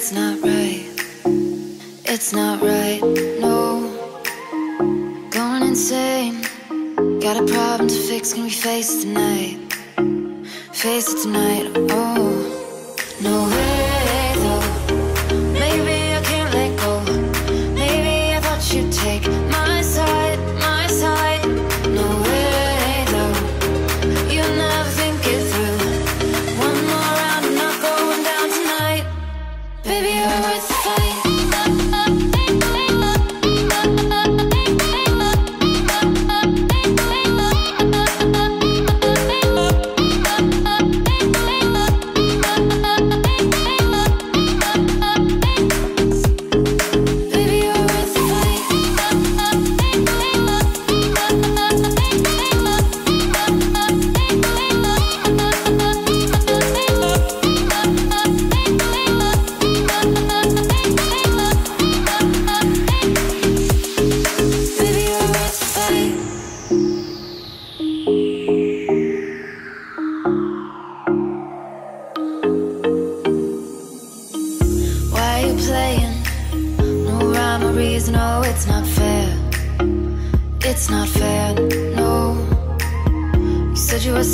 It's not right, it's not right, no. Going insane, got a problem to fix, can we face it tonight? Face it tonight, oh No.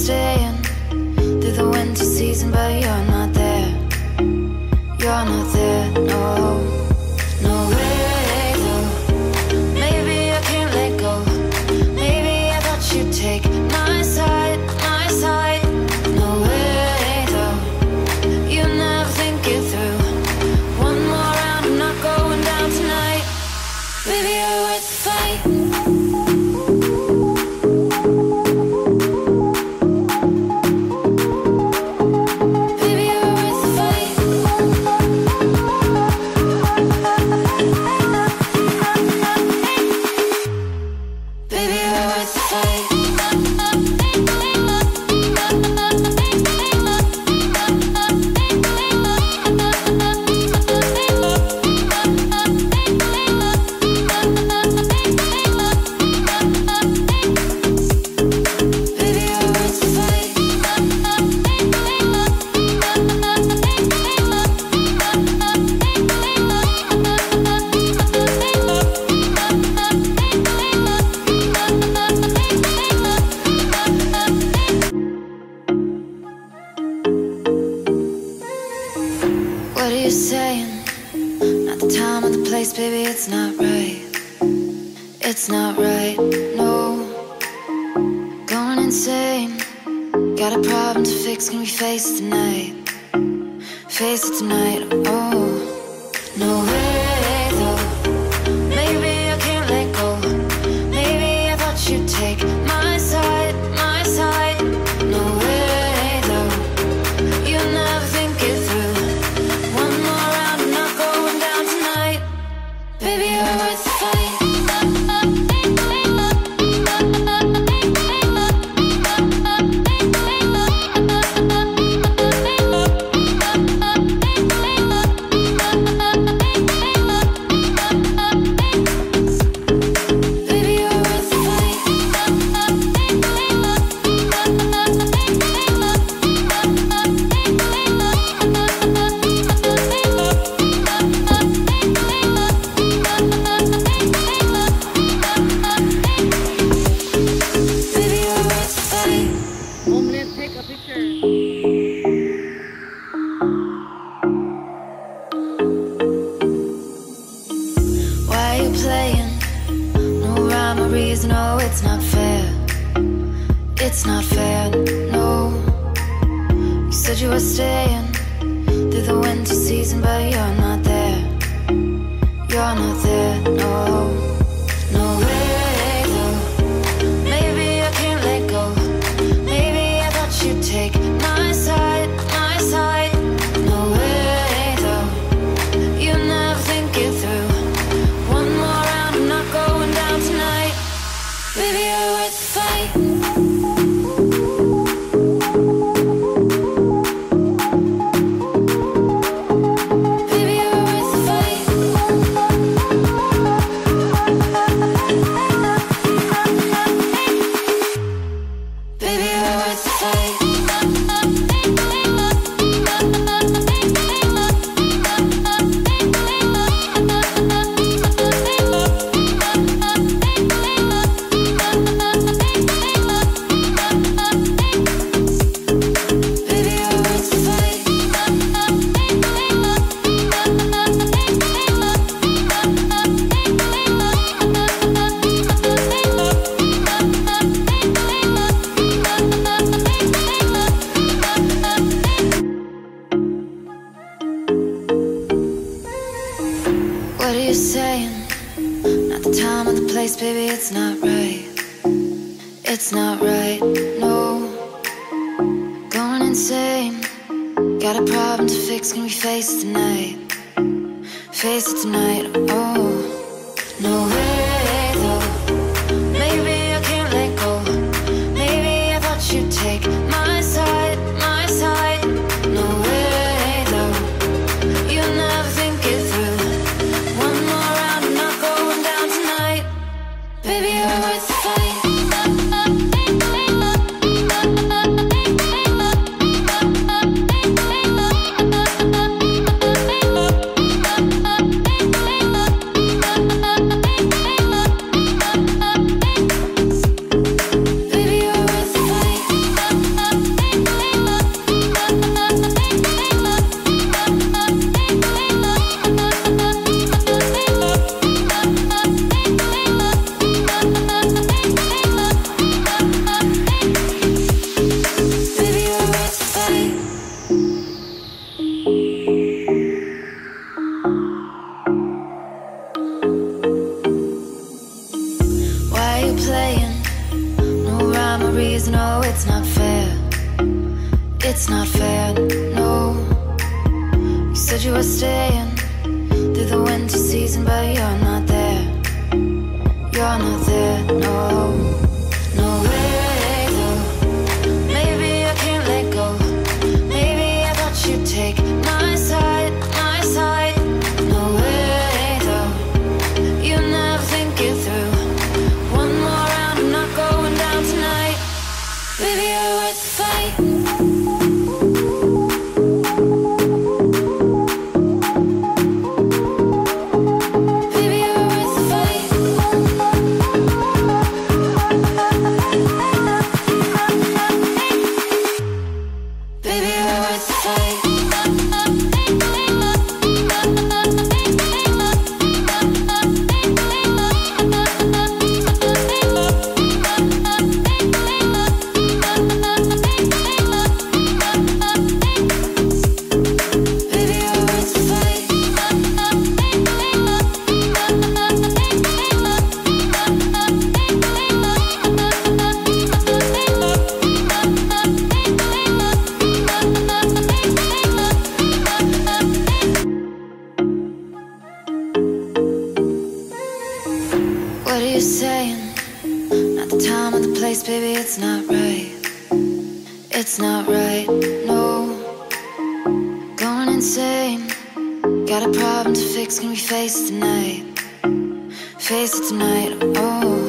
stay. Let's can we face tonight? Face it tonight, oh No way though. Maybe I can't let go. Maybe I thought you'd take my side, my side. No way though. You never think it through. One more round, I'm not going down tonight. Baby, you're worth It's not fair. It's not fair, no. You said you were staying through the winter season, but you're not. face it tonight, oh No It's not fair, it's not fair, no. You said you were staying through the winter season But you're not there, you're not there, no. It's not right, it's not right, no. Going insane, got a problem to fix, can we face it tonight? Face it tonight, oh.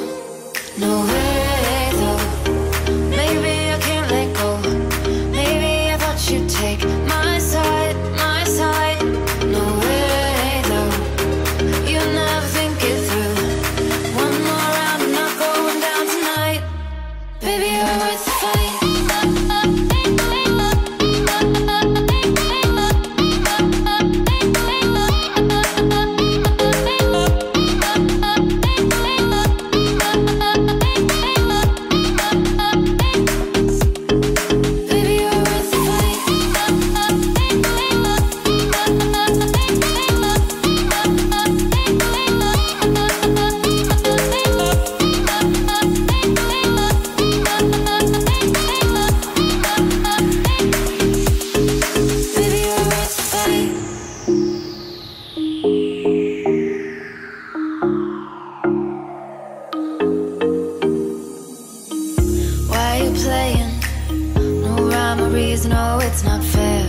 memories, no, oh, it's not fair.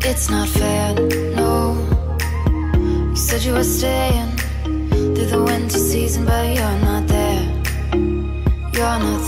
It's not fair, no. You said you were staying through the winter season, but you're not there. You're not there.